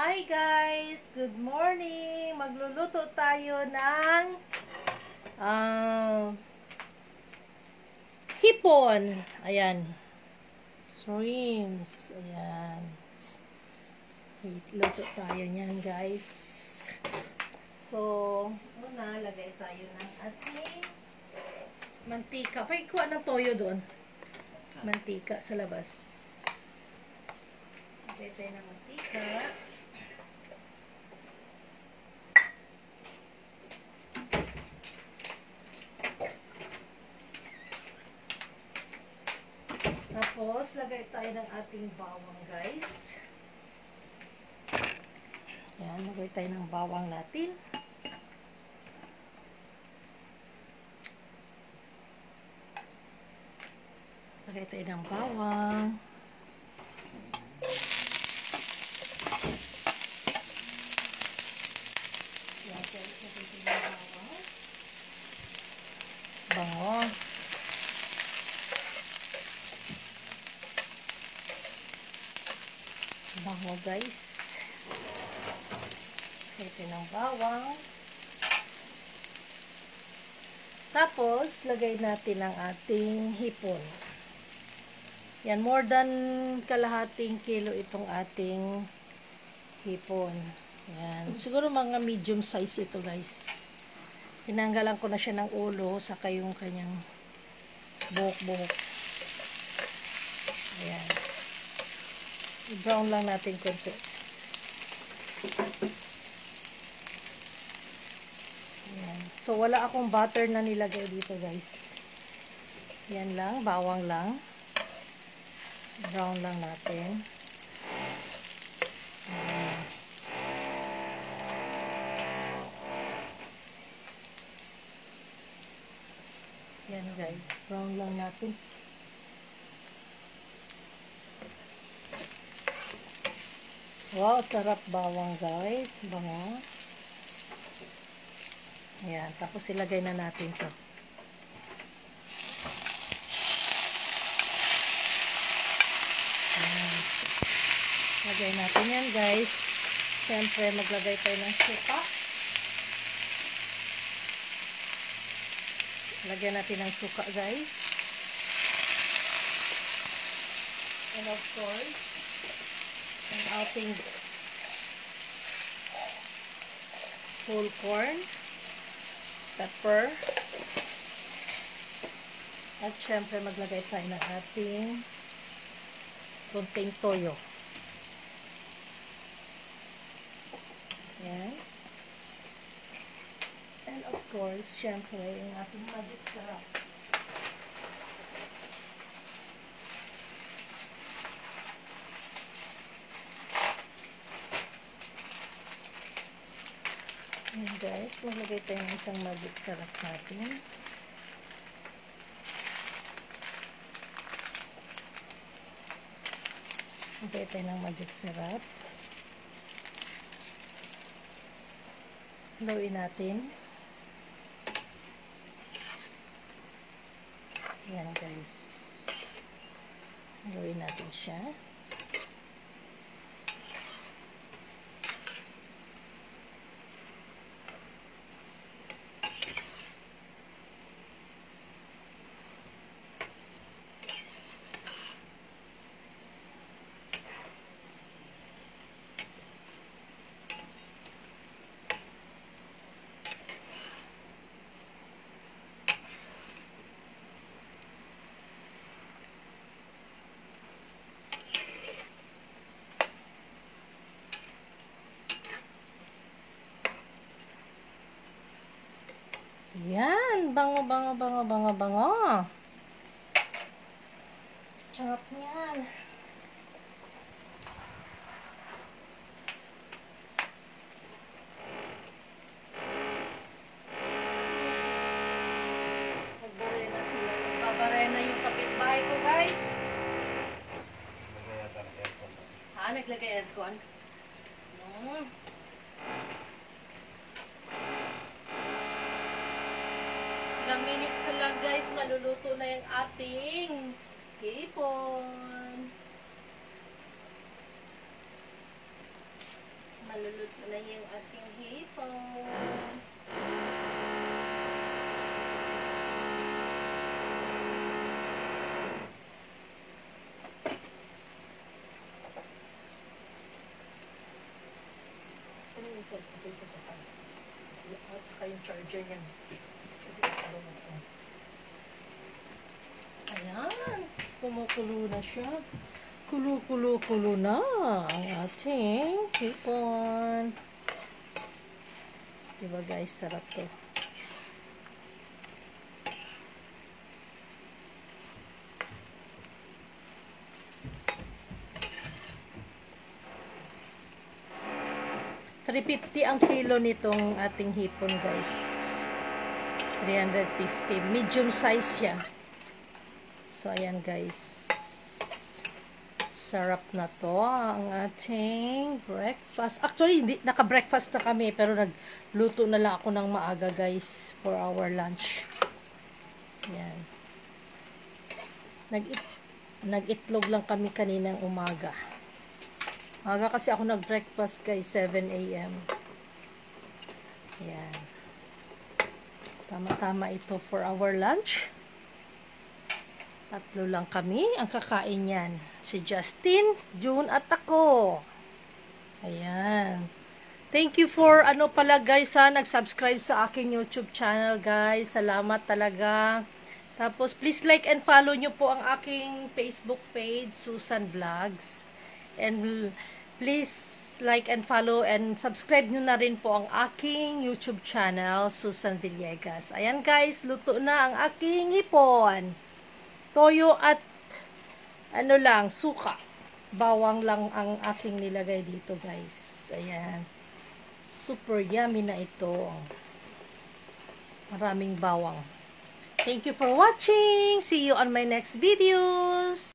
Hi guys! Good morning! Magluluto tayo ng ah, hipon. Ayan. Shrimps. Ayan. Luto tayo niyan guys. So, una, lagay tayo ng ating mantika. Pakikuha ng toyo doon. Mantika sa labas. Lagay tayo ng mantika. Tapos, lagay tayo ng ating bawang, guys. Yan, lagay tayo ng bawang natin. Lagay tayo ng bawang. Yan, guys, lagay tayo ng bawang. Bango. Bango guys. Ito ng bawang. Tapos, lagay natin ang ating hipon. Yan, more than kalahating kilo itong ating hipon. Yan. Siguro mga medium size ito guys. Tinanggalan ko na siya ng ulo, saka yung kanyang buhok-buhok. Ayan. I-brown lang natin konti. Ayan. So, wala akong butter na nilagay dito, guys. Yan lang. Bawang lang. Brown lang natin. Ayan. Yan, guys. Brown lang natin. Wow, sarap bawang guys. Bango. Ayan, tapos ilagay na natin to. Ayan. Lagay natin yan guys. Siyempre, maglagay tayo ng suka. Lagyan natin ng suka guys. And of course, ang ating whole corn, pepper, at syempre maglagay tayo ng ating kunting toyo. Yan. And of course, syempre, yung ating magic sarap. Ayan guys, maglagay tayo ng isang magic sarap natin. Maglagay tayo ng magic sarap. Haluin natin. Ayan guys. Haluin natin siya. Yan, bango, bango, bango, bango, bango. Sarap niyan. Nagbarena sila. Nagbabarena yung kapitbahay ko, guys. Ha, naglagay aircon? Hmm. Lang guys, maluluto na yung ating hipon. Maluluto na yung ating hipon. Ano yung ito isa sa taas? At saka yung charger niya. Kasi karoon ako. Ayan. Kumukulo na siya. Kulo-kulo-kulo na ang ating hipon. Diba guys, sarap to. $350 ang kilo nitong ating hipon guys. 350. Medium size siya. So, ayan guys. Sarap na to ang ating breakfast. Actually, hindi, naka-breakfast na kami pero nagluto na lang ako ng maaga guys for our lunch. Ayan. Nag nag-itlog lang kami kaninang umaga. Aga kasi ako nag-breakfast guys, 7 a.m. Ayan. Tama-tama ito for our lunch. Tatlo lang kami ang kakain yan. Si Justin, June at ako. Ayan. Thank you for ano pala guys ha, nag-subscribe sa aking YouTube channel guys. Salamat talaga. Tapos please like and follow nyo po ang aking Facebook page, Susan Vlogs. And please like and follow and subscribe nyo na rin po ang aking YouTube channel, Susan Villegas. Ayan guys, luto na ang aking hipon. Toyo at ano lang, suka. Bawang lang ang aking nilagay dito guys. Ayan. Super yummy na ito. Maraming bawang. Thank you for watching. See you on my next videos.